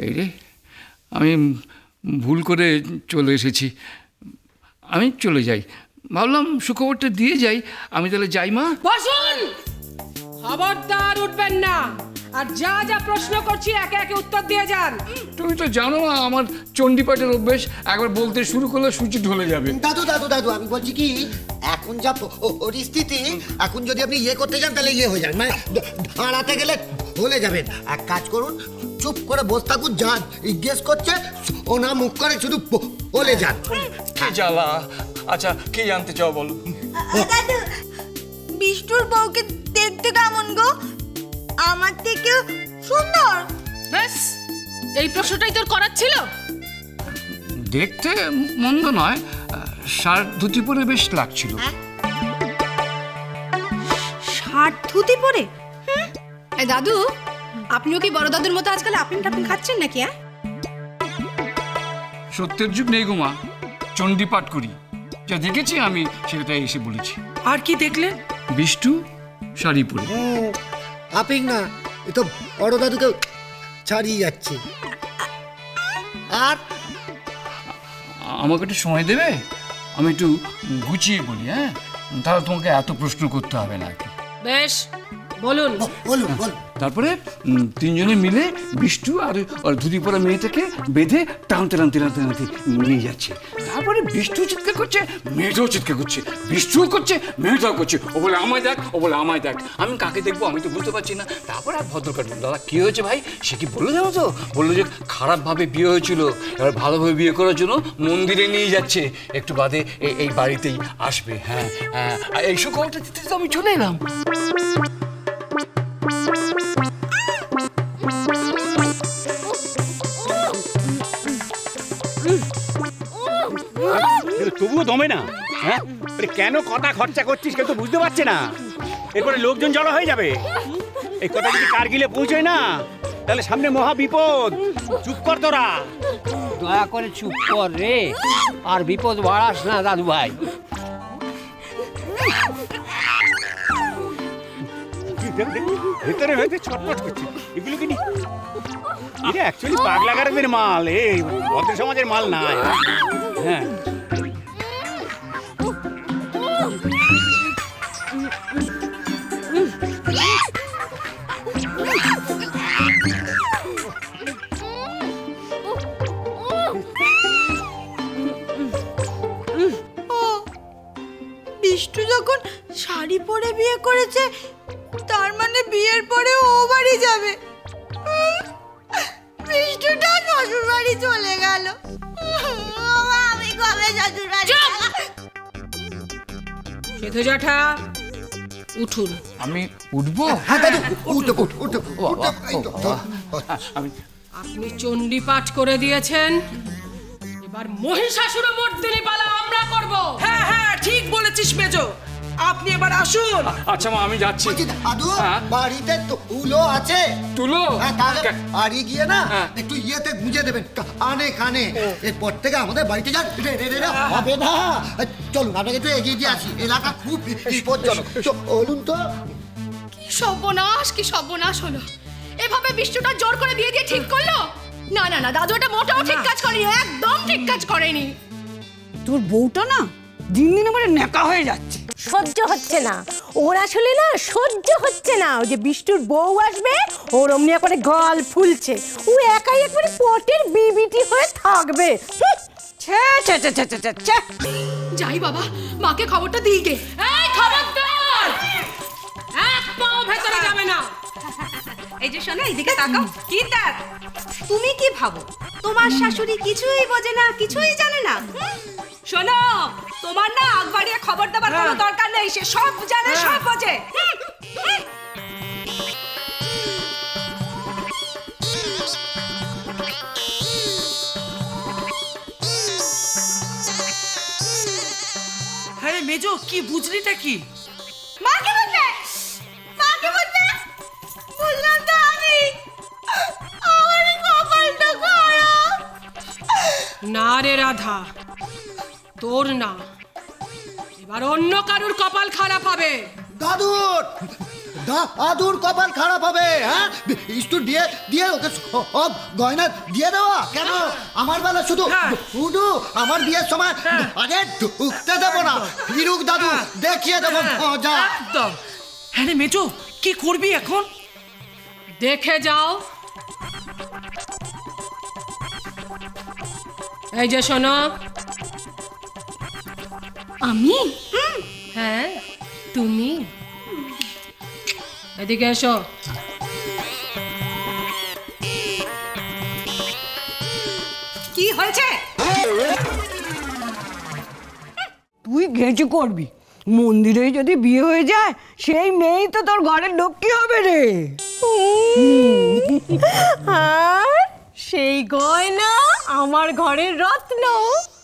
এই রে আমি ভুল করে চলে এসেছি। আমি চলে যাই। ভাবলাম সুখবরটা দিয়ে যাই। আমি তাহলে যাই মা। বসুন! খবরদার উঠবেন না। আর যা যা প্রশ্ন করছি একে একে উত্তর দিয়ে যান। তুমি তো জানো না আমার চণ্ডীপাঠের অভ্যেস একবার বলতে শুরু করলে সূচি ঢলে যাবে। দাদু দাদু দাদু আমি বলছি কি এখন যা পরিস্থিতি এখন যদি আপনি ইয়ে করতে যান তাহলে ইয়ে হয়ে যান। মানে দাঁড়াতে গেলে ভুলে যাবেন। এক কাজ করুন চুপ করে বসে থাকুন যান। জিজ্ঞেস করছে ওনা মুখ করে শুধু বলে যান। কি জ্বালা? আচ্ছা কি জানতে চাও বলো। দাদু বিষ্টুর বউকে দেখতে কেমন গো? আমার থেকে সুন্দর। ব্যাস এই প্রশ্নটাই তোর করার ছিল? দেখতে মন্দ নয় শার্ট ধুতি পরে বেশ লাগছিল। শার্ট ধুতি পরে? দাদু আপনিও কি বড় দাদুর মতো আজকাল আপনি টাপিন খাচ্ছেন নাকি হ্যাঁ? সত্যের যুগ নেই গোমা চণ্ডীপাঠ করি। যা দেখেছি আমি সেটাই এসে বলেছি। আর কি দেখলেন? বিষ্টু শাড়ি পরে। আপিক না এ তো বড় দাদুকে ছাড়িয়ে যাচ্ছে। আর? আমাকে একটু সময় দেবে? আমি একটু গুছিয়ে বলি হ্যাঁ? তাহলে তোমাকে এত প্রশ্ন করতে হবে না বেশ বলুন। বলুন বলুন। তারপরে তিনজনে মিলে বিষ্টু আর আর ধুতি পরা মেয়েটাকে বেঁধে টানতে টানতে টানতে টানতে নিয়ে যাচ্ছে। তারপরে বিষ্টু চিৎকার করছে, মেয়েটাও চিৎকার করছে, বিষ্টুও করছে, মেয়েটাও করছে। ও বলে, আমায় দেখ, ও বলে, আমায় দেখ, আমি কাকে দেখব আমি তো বুঝতে পারছি না। তারপরে এক ভদ্রকাট দাদা, কী হয়েছে ভাই? সে কি বলল জানো তো? বলল যে খারাপভাবে বিয়ে হয়েছিল, এবার ভালোভাবে বিয়ে করার জন্য মন্দিরে নিয়ে যাচ্ছে। একটু বাদে এই বাড়িতেই আসবে হ্যাঁ হ্যাঁ আর এই সুখবরটা দিতে তো আমি চলে এলাম। তবুও দমে না হ্যাঁ? কেন কথা খরচা করছিস কেউ তো বুঝতে পারছে না। এরপরে লোকজন জড়ো হয়ে যাবে। এই কথা যদি কারগিলে পৌঁছয় না তাহলে সামনে মহা বিপদ। চুপ কর তোরা। দয়া করে চুপ কর রে। আর বিপদ বাড়াস না দাদু ভাই। ভেতরে ভেতরে ছটফট করছে। এগুলো কি এটা অ্যাকচুয়ালি পাগলাগারদের মাল। এই ভদ্র সমাজের মাল না। হ্যাঁ। বিষ্টু যখন শাড়ি পরে বিয়ে করেছে, তার মানে বিয়ের পরে ও বাড়ি যাবে। বিষ্টুটা শ্বশুর বাড়ি চলে গেল। সেতু জ্যাঠা উঠুন। আমি উঠবো? হ্যাঁ দাদু উঠে উঠে উঠে আপনি চণ্ডী পাঠ করে দিয়েছেন। এবার মহিষাসুর মর্দিনী পালা আমরা করব। হ্যাঁ হ্যাঁ ঠিক বলেছিস মেজো। আপনি এবার আসুন। আচ্ছা মা আমি যাচ্ছি। বলছি দাদু হ্যাঁ? বাড়িতে তো উলো আছে। তুলো? হ্যাঁ বাড়ি গিয়ে না হ্যাঁ। একটু ইয়েতে গুঁজে দেবেন। কানে কানে। এরপর থেকে আমাদের বাড়িতে যান। হবে না। চলুন আপনাকে একটু এগিয়ে দিয়ে আসি। এলাকা খুব বিপজ্জনক। চলুন তো। কি সর্বনাশ কি সর্বনাশ হলো? এভাবে বিষ্ণুটা জোর করে দিয়ে দিয়ে ঠিক করল? না না না দাদু এটা মোটেও ঠিক কাজ করেনি একদম ঠিক কাজ করেনি। তোর বউটা না দিন দিন আমার নেকা হয়ে যাচ্ছে। সহ্য হচ্ছে না। ওর আসলে না সহ্য হচ্ছে না। ওই যে বিষ্ণুর বউ আসবে, ওর অমনি একবারে গল ফুলছে। ও একাই একবারে পটের বিবিটি হয়ে থাকবে। যাই বাবা, মাকে খবরটা দিই গে। খবরদার! এক পাও ভেতরে যাবে না। এই যে শোনো এইদিকে তাকাও। কি তার তুমি কি ভাবো? তোমার শাশুড়ি কিছুই বোঝে না, কিছুই জানে না। শোনো তোমার না আগ বাড়িয়ে খবর দেবার কোনো দরকার নেই সে সব জানে সব বোঝে। হ্যাঁ মেজো কি বুঝলিটা কি? মাকে বলবে মাকে বললাম তো আমি আমার কপালটা খারাপ। না রে রাধা তোর না। এবার অন্য কারুর কপাল খারাপ হবে। দাদু দাদুর কপাল খারাপ হবে হ্যাঁ? একটু দিয়ে দিয়ে ওকে সব গয়না দিয়ে দেওয়া? কেন? আমার বেলা শুধু শুধু আমার বিয়ের সময় আরে ঢুকতে দেবো না। ফিরুক দাদু দেখিয়ে দেবো মজা। একদম। হ্যাঁ রে মেজো কি করবি এখন? দেখে যাও। এই যে শোনো আমি? হ্যাঁ তুমি? এদিকে এসো। কি হয়েছে? তুই ঘেঁচে করবি। মন্দিরে যদি বিয়ে হয়ে যায় সেই মেয়েই তো তোর ঘরের লক্ষ্মী হবে রে। আর সেই গয়না আমার ঘরের রত্ন।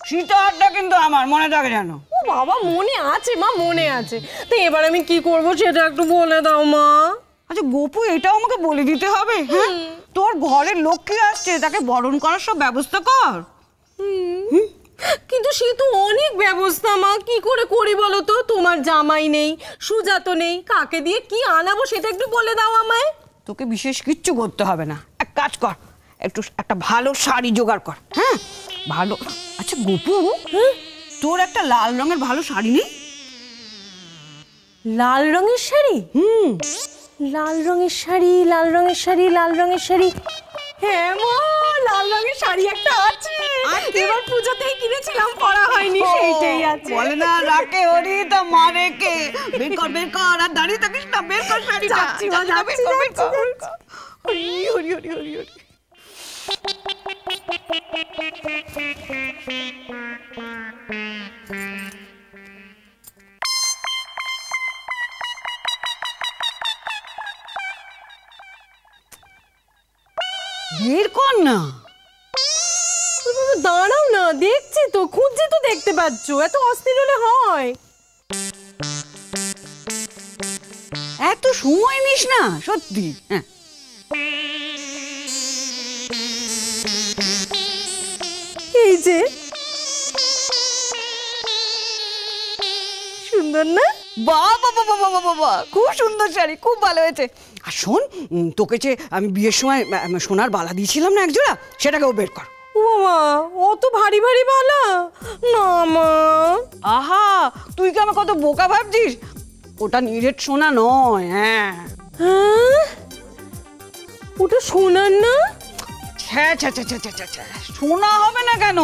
সীতাহারটা কিন্তু আমার মনে থাকে জানো ও বাবা মনে আছে মা মনে আছে। তো এবার আমি কি করব সেটা একটু বলে দাও মা। আচ্ছা গোপু এটাও আমাকে বলে দিতে হবে হ্যাঁ? তোর ঘরের লক্ষ্মী আসছে তাকে বরণ করার সব ব্যবস্থা কর। কিন্তু সে তো অনেক ব্যবস্থা মা কি করে করি বলো তো? তোমার জামাই নেই সুজাতো নেই কাকে দিয়ে কি আনাবো সেটা একটু বলে দাও আমায়। তোকে বিশেষ কিচ্ছু করতে হবে না। এক কাজ কর একটু একটা ভালো শাড়ি জোগাড় কর হ্যাঁ? ভালো। আচ্ছা গোপু তোর একটা লাল রঙের ভালো শাড়ি নেই? লাল রঙের শাড়ি? হুম। লাল রঙের শাড়ি লাল রঙের শাড়ি লাল রঙের শাড়ি। হ্যাঁ মা লাল রঙের শাড়ি একটা আছে। এবার পুজোতেই কিনেছিলাম পরা হয়নি সেইটাই আছে। বলে না রাকে হরি তা মারে কে। বের কর বের কর আর দাঁড়িয়ে থাকিস না বের কর শাড়িটা। যাচ্ছি মা। হরি হরি হরি হরি হরি। বের কর না। দাঁড়াও না দেখছি তো খুঁজছি তো দেখতে পাচ্ছ এত অস্থির হলে হয়। এত সময় নিস না সত্যি হ্যাঁ। যে সুন্দর না? বাবা বাবা বাবা বাবা খুব সুন্দর শাড়ি খুব ভালো হয়েছে। আর শোন তোকে যে আমি বিয়ের সময় সোনার বালা দিয়েছিলাম না একজোড়া সেটাকেও বের কর। ও মা অত ভারী ভারী বালা। না মা। আহা তুই কি আমার কত বোকা ভাবছিস? ওটা নিরেট সোনা নয় হ্যাঁ। হ্যাঁ? ওটা সোনার না? ছ্যা ছ্যা ছ্যা ছ্যা ছ্যা। সোনা হবে না কেন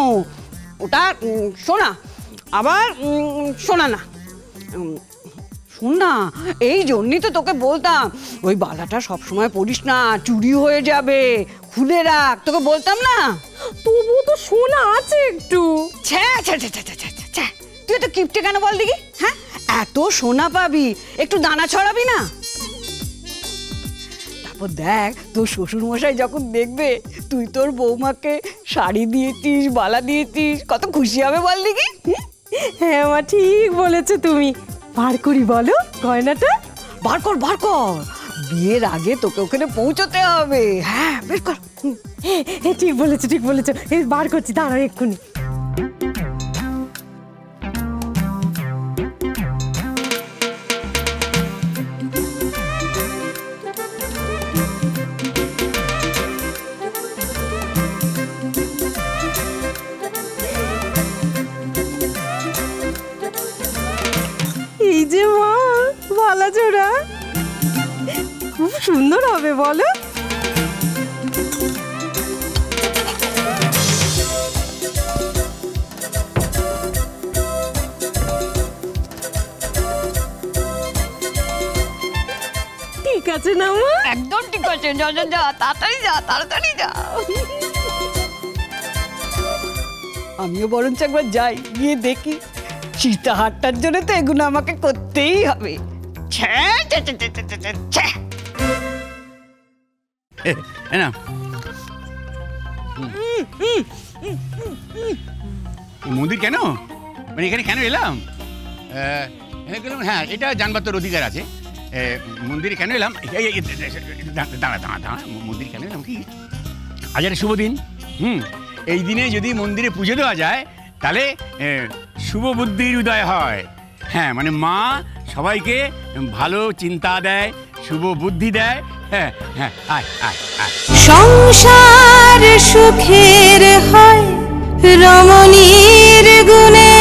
ওটা সোনা আবার সোনা না শোন না এই জন্যই তো তোকে বলতাম ওই বালাটা সবসময় পড়িস না চুরি হয়ে যাবে খুলে রাখ তোকে বলতাম না তবু তো সোনা আছে একটু ছ্যা ছ্যা ছ্যা ছ্যা ছ্যা ছ্যা ছ্যা। তুই তো কিপটে কেন বল দেখি হ্যাঁ এত সোনা পাবি একটু দানা ছড়াবি না তারপর দেখ তোর শ্বশুরমশাই যখন দেখবে তুই তোর বৌমাকে শাড়ি দিয়েছিস বালা দিয়েছিস কত খুশি হবে বল দেখি। হ্যাঁ মা ঠিক বলেছ তুমি। বার করি বলো গয়নাটা? বার কর বার কর। বিয়ের আগে তোকে ওখানে পৌঁছতে হবে। হ্যাঁ বের কর। হ্যাঁ হ্যাঁ, ঠিক বলেছ ঠিক বলেছ। বার করছি দাঁড়াও এক্ষুনি। এই যে মা ভালা জোড়া। খুব সুন্দর হবে বলো। ঠিক আছে না মা? একদম ঠিক আছে যা যা যা তাড়াতাড়ি যা তাড়াতাড়ি যা। আমিও বরঞ্চ একবার যাই গিয়ে দেখি। সীতাহারটার জন্য তো এগুলো আমাকে করতেই হবে। না। মন্দির কেন? মানে এখানে কেন এলাম? হ্যাঁ এটা জানবার তোর অধিকার আছে। মন্দিরে কেন এলাম? দাঁড়া দাঁড়া দাঁড়া মন্দিরে কেন এলাম কি? আজ একটা শুভ দিন। হুম, এই দিনে যদি মন্দিরে পুজো দেওয়া যায়, তাহলে শুভ বুদ্ধির উদয় হয়। হ্যাঁ মানে মা সবাইকে ভালো চিন্তা দেয় শুভ বুদ্ধি দেয়। হ্যাঁ হ্যাঁ আয় আয় আয়। সংসার সুখের হয় রমণীর গুণে